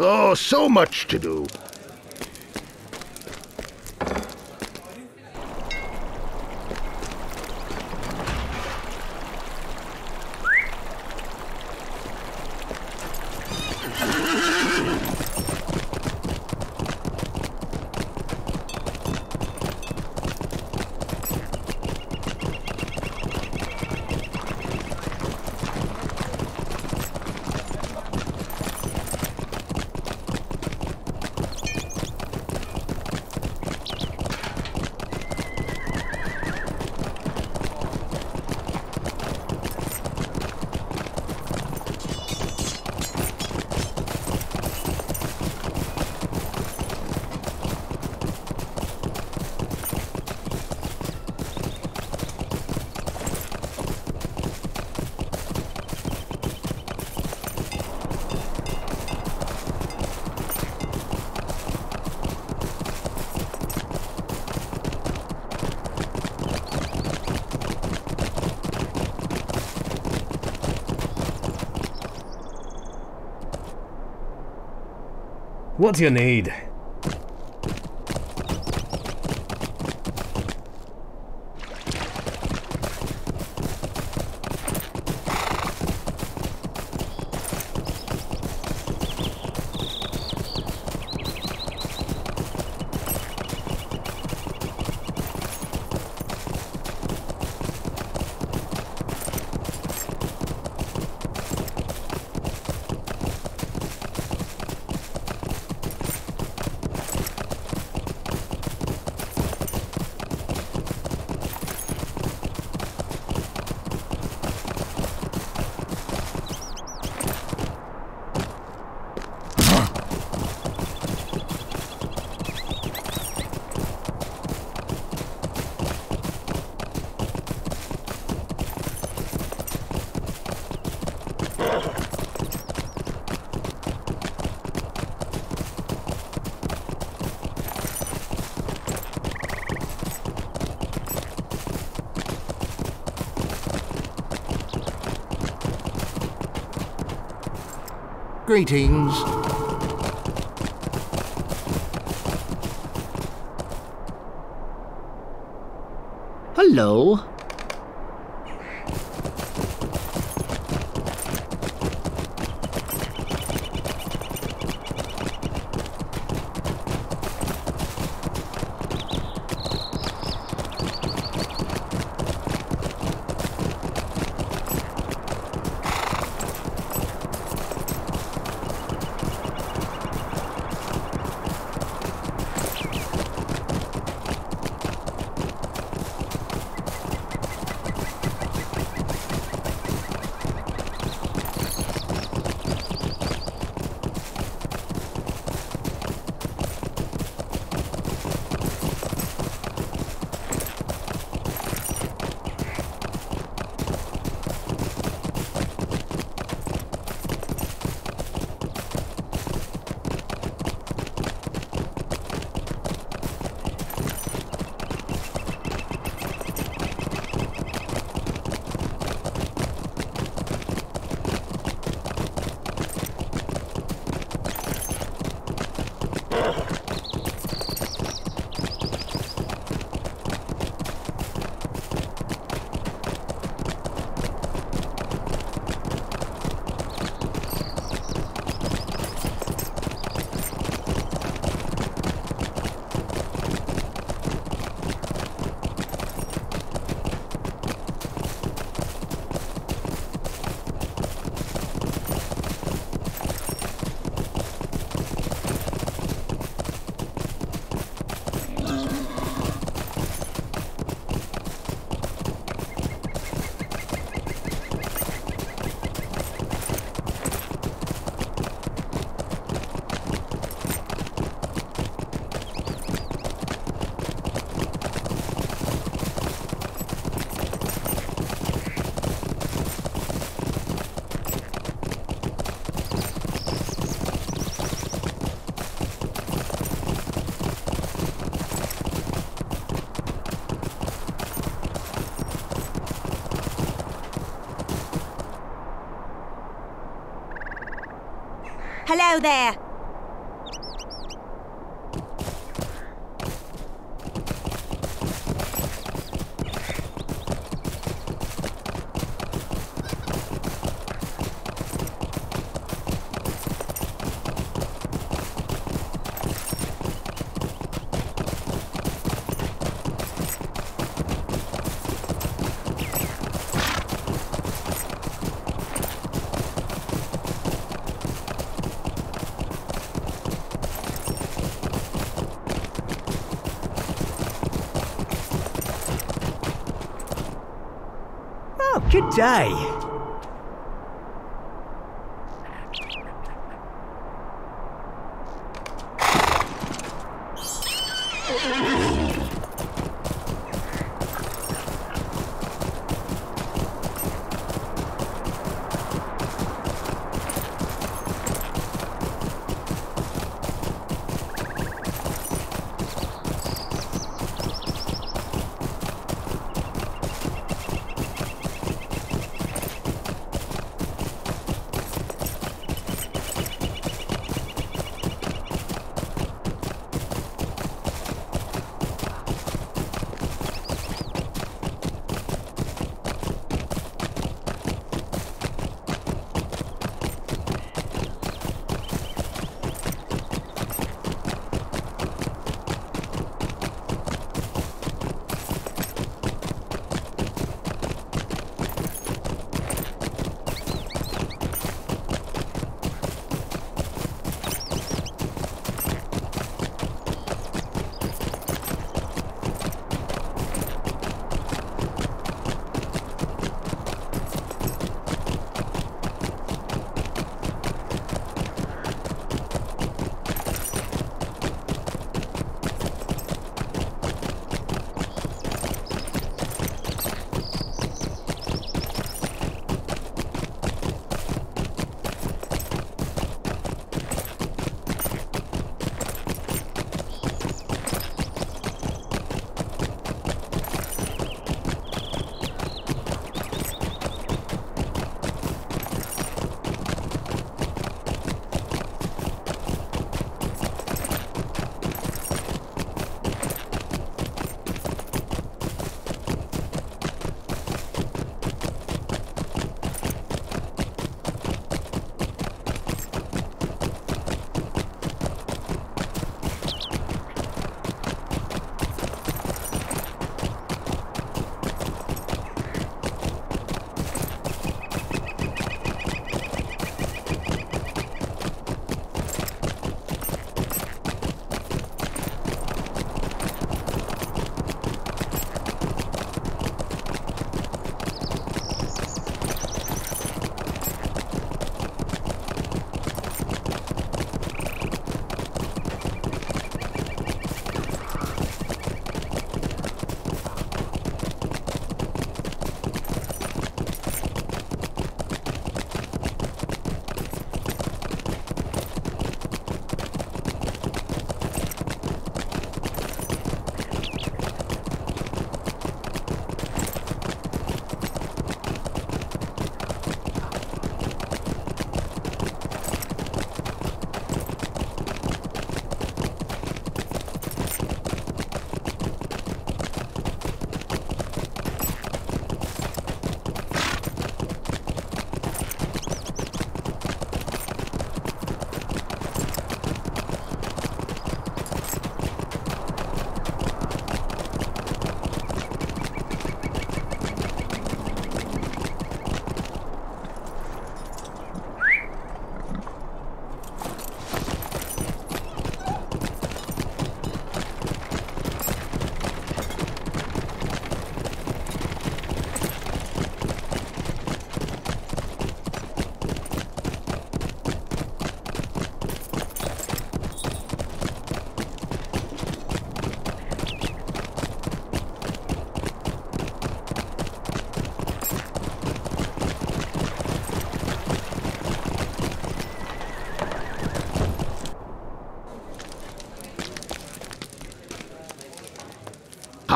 Oh, so much to do. What do you need? Greetings. Hello. Hello there. Good day.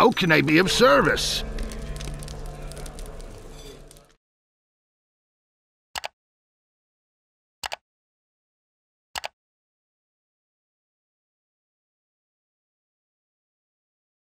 How can I be of service?